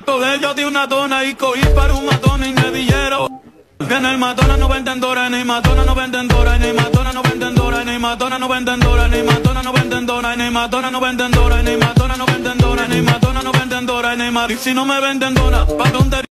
poder yo di una dona y cogí para un matón y nevillero. Que en el matona no venden dora, en el matona no venden dora, en el matona no venden dora, en el matona no venden dora, en el matona no venden dora, en el matona no venden dora, en el matona no venden dora, en el matona no venden dora, en el matona no venden dora, en venden dora, pa' dónde?